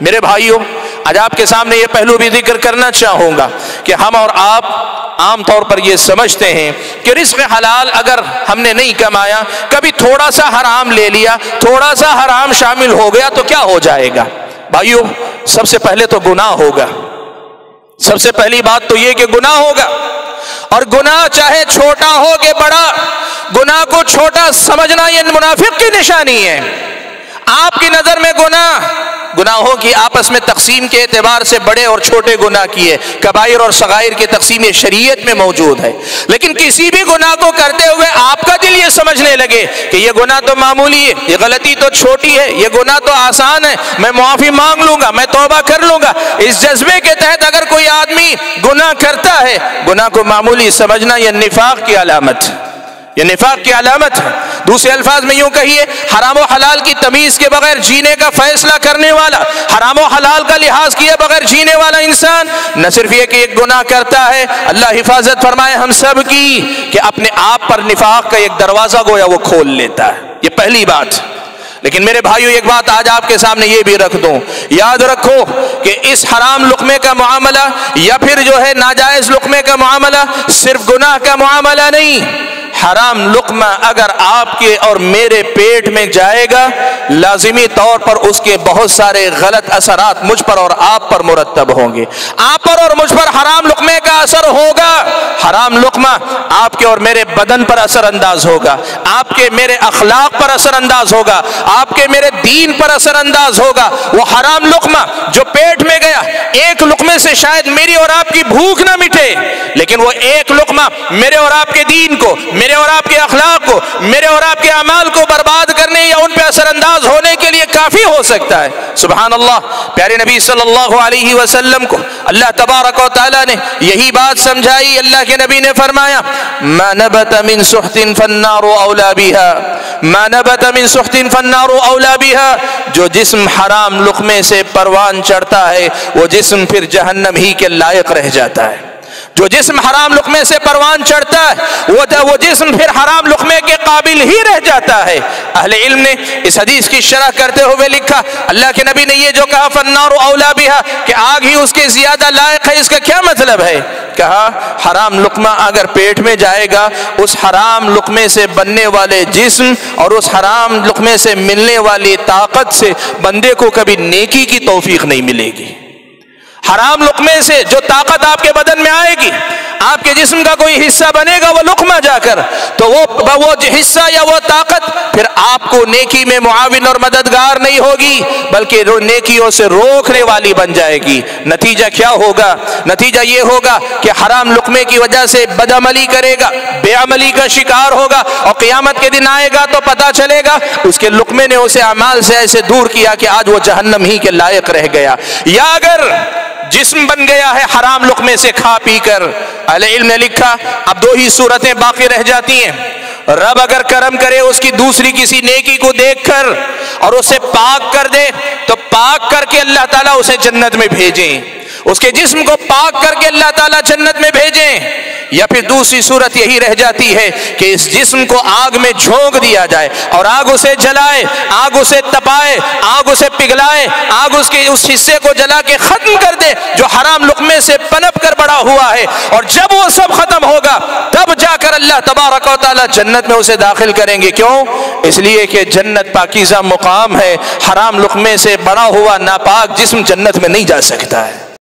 میرے بھائیوں، آج آپ کے سامنے یہ پہلو بھی ذکر کرنا چاہوں گا کہ ہم اور آپ عام طور پر یہ سمجھتے ہیں کہ رزق حلال اگر ہم نے نہیں کمایا، کبھی تھوڑا سا حرام لے لیا، تھوڑا سا حرام شامل ہو گیا تو کیا ہو جائے گا؟ بھائیو سب سے پہلے تو گناہ ہوگا۔ سب سے پہلی بات تو یہ کہ گناہ ہوگا۔ اور گناہ چاہے چھوٹا ہو کہ بڑا، گناہ کو چھوٹا سمجھنا یہ منافق کی نشانی ہے۔ آپ کی نظر میں گناہ گناہوں کی آپس میں تقسیم کے اعتبار سے بڑے اور چھوٹے گناہ کیے، کبائر اور صغائر کی تقسیم شریعت میں موجود ہے۔ لیکن کسی بھی گناہ کو کرتے ہوئے آپ کا دل یہ سمجھنے لگے کہ یہ گناہ تو معمولی ہے، یہ غلطی تو چھوٹی ہے، یہ گناہ تو آسان ہے، میں معافی مانگ لوں گا، میں توبہ کر لوں گا۔ اس جذبے کے تحت اگر کوئی آدمی گناہ کرتا ہے، گناہ کو معمولی سمجھنا یہ نفاق کی علامت یہ نفاق کی علامت ہے۔ دوسرے الفاظ میں یوں کہیے، حرام و حلال کی تمیز کے بغیر جینے کا فیصلہ کرنے والا، حرام و حلال کا لحاظ کیے بغیر جینے والا انسان نہ صرف یہ کہ ایک گناہ کرتا ہے، اللہ حفاظت فرمائے ہم سب کی کہ اپنے آپ پر نفاق کا ایک دروازہ گویا وہ کھول لیتا ہے۔ یہ پہلی بات۔ لیکن میرے بھائیو، ایک بات آج آپ کے سامنے یہ بھی رکھ دوں۔ یاد رکھو کہ اس حرام لقمے کا معاملہ یا پھر جو ہے ناجائز لقمے کا معاملہ صرف گناہ کا معاملہ نہیں حرام لقمہ اگر آپ کے اور میرے پیٹ میں جائے گا، لازمی طور پر اس کے بہت سارے غلط اثرات مجھ پر اور آپ پر مرتب ہوں گے۔ آپ پر اور مجھ پر حرام لقمے کا اثر ہوگا۔ حرام لقمہ آپ کے اور میرے بدن پر اثر انداز ہوگا۔ آپ کے میرے اخلاق پر اثر انداز ہوگا۔ آپ کے میرے دین پر اثر انداز ہوگا۔ وہ حرام لقمہ جو پیٹ میں گیا، ایک لقمے سے شاید میری اور آپ کی بھوک نہ مٹے، لیکن وہ ایک لقمہ میرے اور آپ کے دین کو، میرے اور آپ کے اخلاق کو، میرے اور آپ کے اعمال کو برباد کرنے یا ان پہ اثر انداز ہونے کے لیے کافی ہو سکتا ہے۔ سبحان اللہ پیارے نبی صلی اللہ علیہ وسلم کو اللہ تبارک و تعالی نے یہی بات سمجھائی، اللہ کے نبی نے فرمایا، ما نبت من سحت فالنار اولا بها، ما نبت من سحت فالنار اولا بها جو جسم حرام لقمے سے پروان چڑھتا ہے، وہ جسم پھر جہنم ہی کے لائق رہ جاتا ہے۔ جو جسم حرام لقمے سے پروان چڑھتا ہے، وہ وہ جسم پھر حرام لقمے کے قابل ہی رہ جاتا ہے۔ اہل علم نے اس حدیث کی شرح کرتے ہوئے لکھا، اللہ کے نبی نے یہ جو کہا فنار اولا بھی کہ آگ ہی اس کے زیادہ لائق ہے، اس کا کیا مطلب ہے؟ کہا، حرام لقمہ اگر پیٹ میں جائے گا، اس حرام لقمے سے بننے والے جسم اور اس حرام لقمے سے ملنے والی طاقت سے بندے کو کبھی نیکی کی توفیق نہیں ملے گی۔ حرام لقمے سے جو طاقت آپ کے بدن میں آئے گی آپ کے جسم کا کوئی حصہ بنے گا وہ لقمہ جا کر، تو وہ وہ حصہ یا وہ طاقت پھر آپ کو نیکی میں معاون اور مددگار نہیں ہوگی، بلکہ نیکیوں سے روکنے والی بن جائے گی۔ نتیجہ کیا ہوگا؟ نتیجہ یہ ہوگا کہ حرام لقمے کی وجہ سے بد عملی کرے گا، بے عملی کا شکار ہوگا اور قیامت کے دن آئے گا تو پتا چلے گا اس کے لقمے نے اسے اعمال سے ایسے دور کیا کہ آج وہ جہنم ہی کے لائق رہ گیا۔ یا اگر جسم بن گیا ہے حرام لقمے سے کھا پی کر اہل علم نے لکھا، اب دو ہی صورتیں باقی رہ جاتی ہیں۔ رب اگر کرم کرے، اس کی دوسری کسی نیکی کو دیکھ کر اور اسے پاک کر دے، تو پاک کر کے اللہ تعالیٰ اسے جنت میں بھیجیں۔ اس کے جسم کو پاک کر کے اللہ تعالیٰ جنت میں بھیجیں۔ یا پھر دوسری صورت یہی رہ جاتی ہے کہ اس جسم کو آگ میں جھونک دیا جائے اور آگ اسے جلائے، آگ اسے تپائے، آگ اسے پگھلائے، آگ اس کے اس حصے کو جلا کے ختم کر دے جو حرام لقمے سے پنپ کر بڑا ہوا ہے۔ اور جب وہ سب ختم ہوگا، تب جا کر اللہ تبارک و تعالیٰ جنت میں اسے داخل کریں گے۔ کیوں؟ اس لیے کہ جنت پاکیزہ مقام ہے۔ حرام لقمے سے بڑا ہوا ناپاک جسم جنت میں نہیں جا سکتا ہے۔